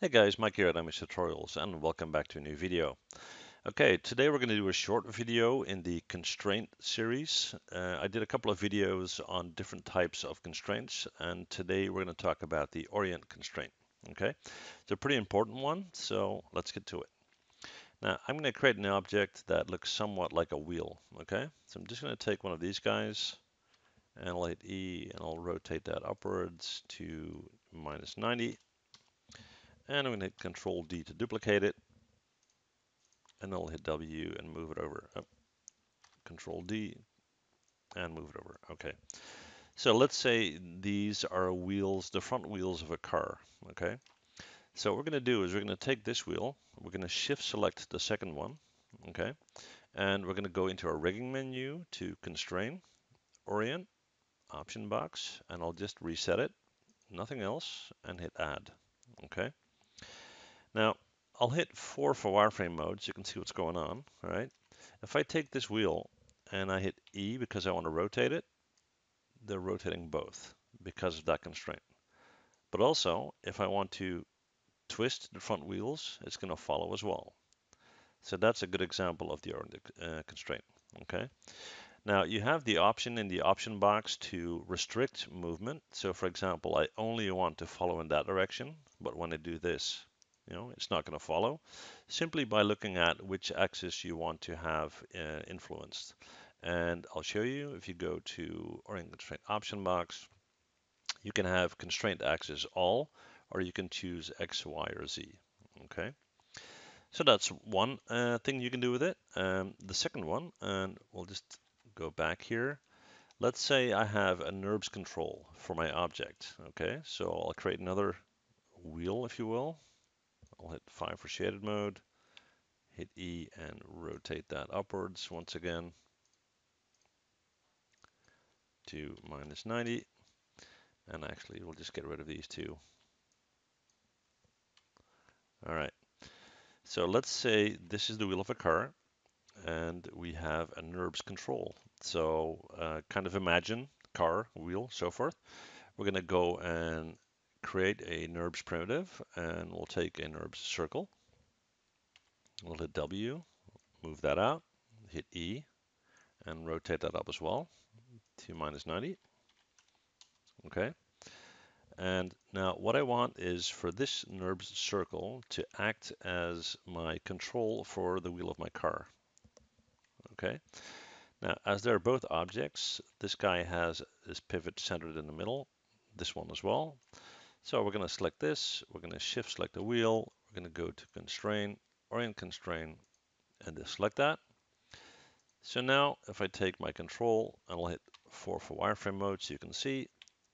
Hey guys, Mike here at MH Tutorials and welcome back to a new video. Okay, today we're going to do a short video in the constraint series. Uh, I did a couple of videos on different types of constraints and today we're going to talk about the orient constraint. Okay, it's a pretty important one, so let's get to it. Now I'm going to create an object that looks somewhat like a wheel. Okay, so I'm just going to take one of these guys and I'll hit E and I'll rotate that upwards to minus 90 and I'm going to hit Control D to duplicate it. And I'll hit W and move it over. Oh, Control D and move it over. Okay. So let's say these are wheels, the front wheels of a car. Okay. So what we're going to do is we're going to take this wheel, we're going to shift select the second one. Okay. And we're going to go into our rigging menu to constrain, orient, option box, and I'll just reset it, nothing else, and hit add. Okay. Now, I'll hit 4 for wireframe mode so you can see what's going on, all right? If I take this wheel and I hit E because I want to rotate it, they're rotating both because of that constraint. But also, if I want to twist the front wheels, it's going to follow as well. So that's a good example of the uh, constraint, okay? Now you have the option in the option box to restrict movement. So for example, I only want to follow in that direction, but when I do this, you know, it's not going to follow simply by looking at which axis you want to have uh, influenced. And I'll show you if you go to orient constraint option box, you can have constraint axis all, or you can choose X, Y, or Z. Okay. So that's one uh, thing you can do with it. Um, the second one, and we'll just go back here. Let's say I have a NURBS control for my object. Okay, so I'll create another wheel, if you will. I'll hit 5 for shaded mode, hit E and rotate that upwards once again to minus 90. And actually, we'll just get rid of these two. All right. So let's say this is the wheel of a car and we have a NURBS control. So uh, kind of imagine car, wheel, so forth. We're going to go and create a NURBS primitive and we'll take a NURBS circle. We'll hit W, move that out, hit E, and rotate that up as well to minus 90. Okay. And now what I want is for this NURBS circle to act as my control for the wheel of my car. Okay. Now, as they're both objects, this guy has this pivot centered in the middle, this one as well. So we're going to select this, we're going to shift select the wheel, we're going to go to constrain, orient constrain, and just select that. So now if I take my control and I'll hit 4 for wireframe mode so you can see,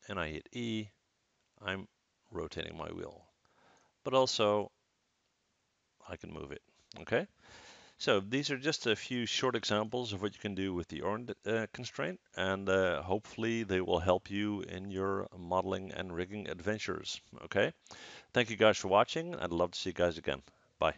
and I hit E, I'm rotating my wheel. But also I can move it, okay? So these are just a few short examples of what you can do with the orient uh, constraint, and uh, hopefully they will help you in your modeling and rigging adventures. Okay, thank you guys for watching. I'd love to see you guys again. Bye.